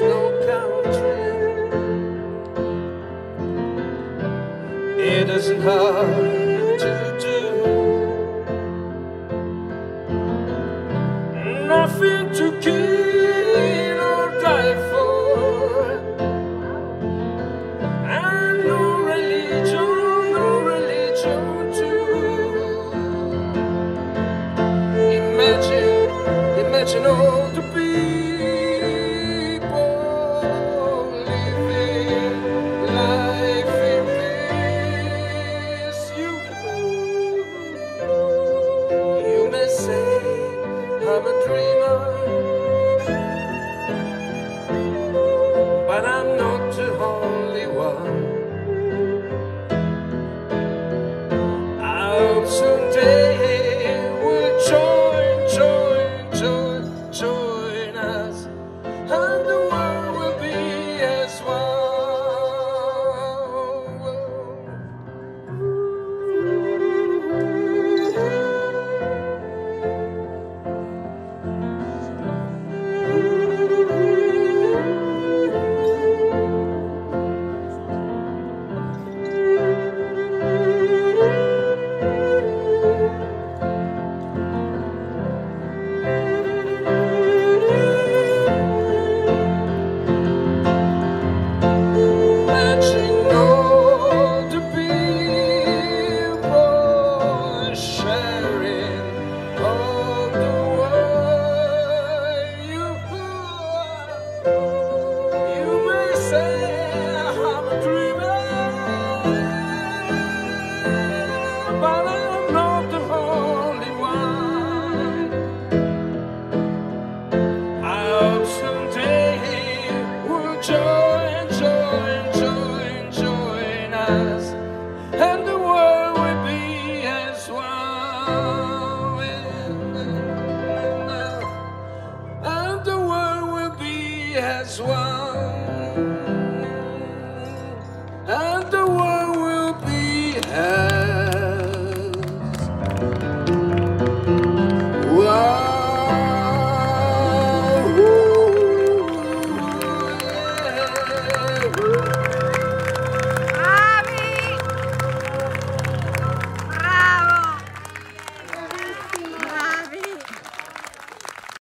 no country. It isn't hard to do. Nothing to kill or die for. And no religion, no religion. Imagine.